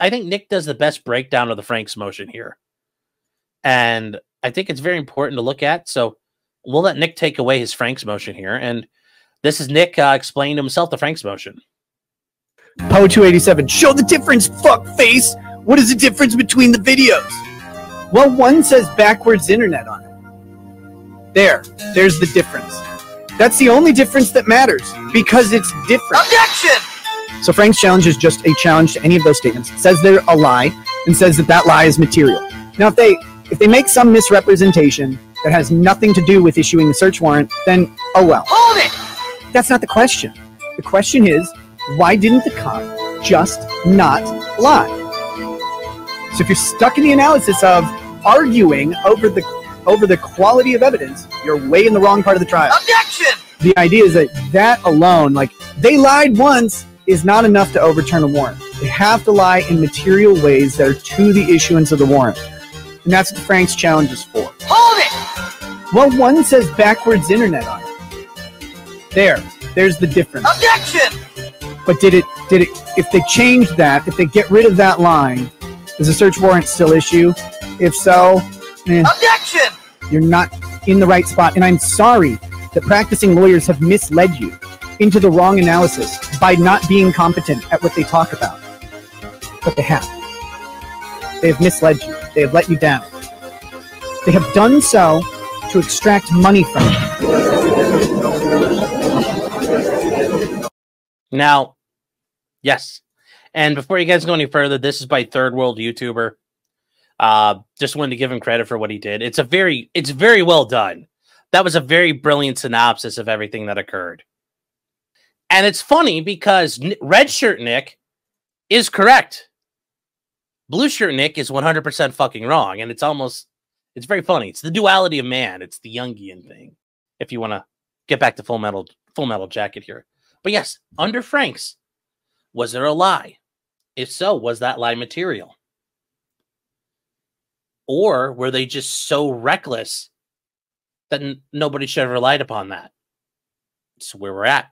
I think Nick does the best breakdown of the Franks motion here. And I think it's very important to look at. So we'll let Nick take away his Franks motion here. And this is Nick uh, explaining to himself the Franks motion. Poe 287, show the difference, fuck face. What is the difference between the videos? Well, one says backwards internet on it. There, there's the difference. That's the only difference that matters because it's different. Objection! So Franks challenge is just a challenge to any of those statements. It says they're a lie and says that that lie is material. Now, if they if they make some misrepresentation that has nothing to do with issuing the search warrant, then oh well. Hold it! That's not the question. The question is, why didn't the cop just not lie? So if you're stuck in the analysis of arguing over the over the quality of evidence, you're way in the wrong part of the trial. Objection! The idea is that that alone, like they lied once, is not enough to overturn a warrant. They have to lie in material ways that are to the issuance of the warrant. And that's what Franks challenge is for. Hold it! Well, one says backwards internet on it. There, there's the difference. Objection! But did it did it if they change that, if they get rid of that line, does a search warrant still issue? If so, eh, Objection! you're not in the right spot. And I'm sorry that practicing lawyers have misled you into the wrong analysis by not being competent at what they talk about. But they have. They have misled you. They have let you down. They have done so to extract money from you. Now, yes. And before you guys go any further, this is by third world YouTuber. Uh, just wanted to give him credit for what he did. It's a very, it's very well done. That was a very brilliant synopsis of everything that occurred. And it's funny because Red Shirt Nick is correct. Blue Shirt Nick is 100% fucking wrong. And it's almost, it's very funny. It's the duality of man. It's the Jungian thing. If you want to get back to Full Metal, Full Metal Jacket here. But yes, under Franks, was there a lie? If so, was that lie material? Or were they just so reckless that nobody should have relied upon that? It's where we're at.